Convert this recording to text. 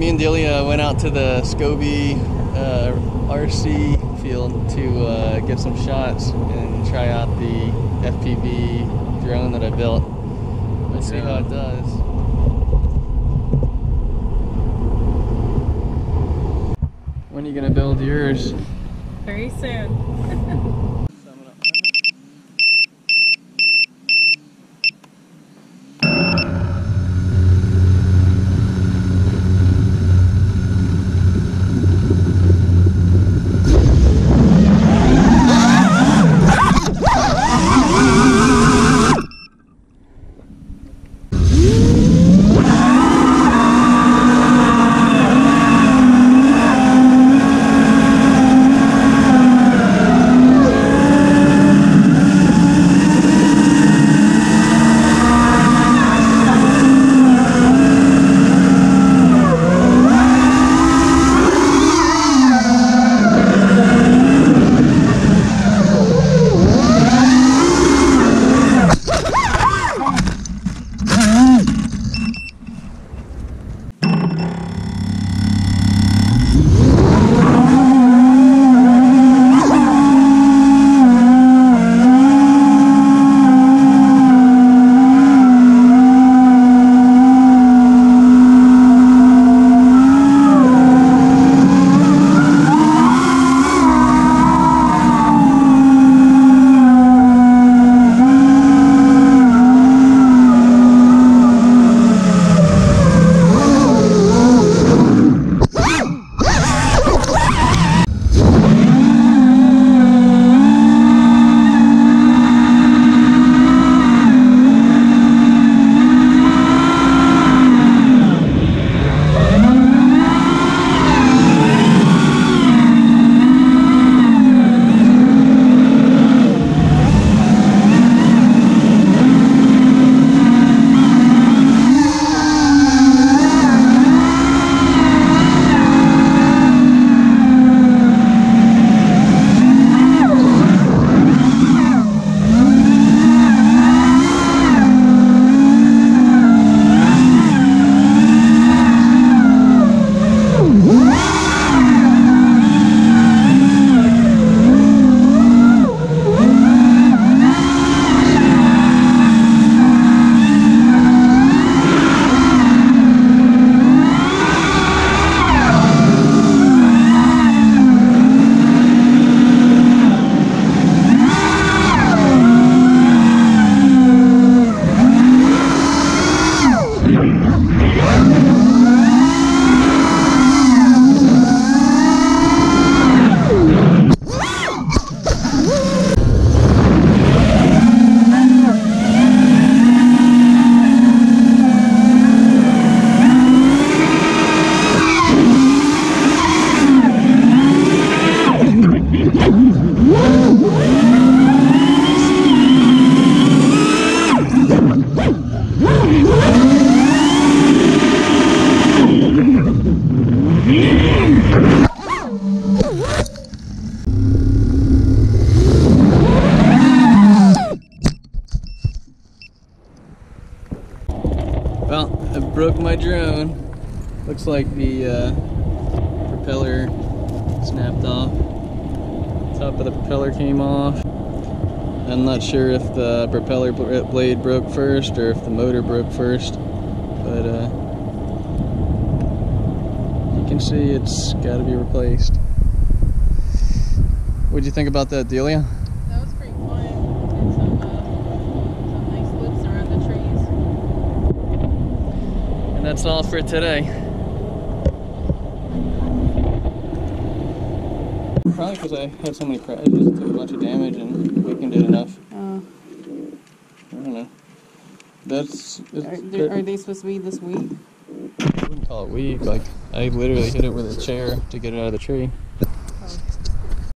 me and Delia went out to the Scobee uh, RC field to uh, get some shots and try out the FPV drone that I built. Let's see how it does. When are you gonna build yours? Very soon. Broke my drone. Looks like the uh, propeller snapped off. Top of the propeller came off. I'm not sure if the propeller blade broke first or if the motor broke first, but uh, you can see it's got to be replaced. What'd you think about that, Delia? That was pretty fun. And some, uh, some nice loops around the trees. And that's all for today. Probably because I had so many crashes, took a bunch of damage, and weakened it enough. Uh, I don't know. That's. Are, they, are they supposed to be this week? I wouldn't call it weak. Like I literally hit it with a chair to get it out of the tree.